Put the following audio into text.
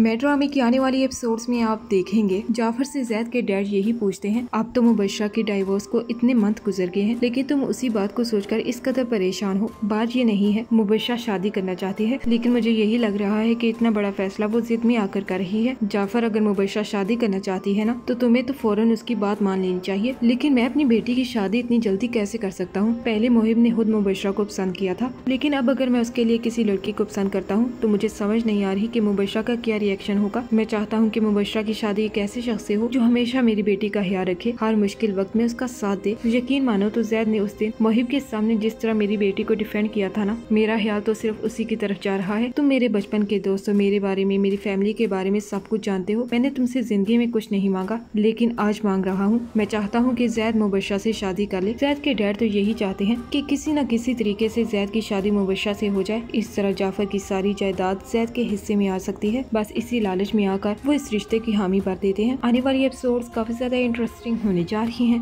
मेट्रामे की आने वाली एपिसोड्स में आप देखेंगे। जाफ़र से जैद के डैड यही पूछते हैं, आप तो मुबशरा के डाइवोर्स को इतने मंथ गुजर गए हैं, लेकिन तुम उसी बात को सोचकर इस कदर परेशान हो। बात ये नहीं है मुबशरा शादी करना चाहती है, लेकिन मुझे यही लग रहा है कि इतना बड़ा फैसला वो जिद में आकर कर रही है। जाफ़र अगर मुबशरा शादी करना चाहती है ना तो तुम्हें तो फ़ौरन उसकी बात मान लेनी चाहिए। लेकिन मैं अपनी बेटी की शादी इतनी जल्दी कैसे कर सकता हूँ? पहले मोहिब ने खुद मुबशरा को पसंद किया था, लेकिन अब अगर मैं उसके लिए किसी लड़की को पसंद करता हूँ तो मुझे समझ नहीं आ रही की मुबशरा का क्या रिएक्शन होगा। मैं चाहता हूँ कि मुबशरा की शादी एक ऐसे शख्स से हो जो हमेशा मेरी बेटी का ख्याल रखे, हर मुश्किल वक्त में उसका साथ दे। यकीन मानो तो जैद ने उस दिन मोहिब के सामने जिस तरह मेरी बेटी को डिफेंड किया था ना, मेरा ख्याल तो सिर्फ़ उसी की तरफ़ जा रहा है। तुम मेरे बचपन के दोस्तों मेरे बारे में, मेरी फैमिली के बारे में सब कुछ जानते हो। मैंने तुमसे ज़िंदगी में कुछ नहीं मांगा, लेकिन आज मांग रहा हूँ। मैं चाहता हूँ की जैद मुबशरा से शादी कर ले। जैद के डैड तो यही चाहते हैं की किसी न किसी तरीके से जैद की शादी मुबशरा से हो जाए। इस तरह जाफ़र की सारी जायदाद जैद के हिस्से में आ सकती है। बस इसी लालच में आकर वो इस रिश्ते की हामी भर देते हैं। आने वाली एपिसोड्स काफ़ी ज़्यादा इंटरेस्टिंग होने जा रही हैं।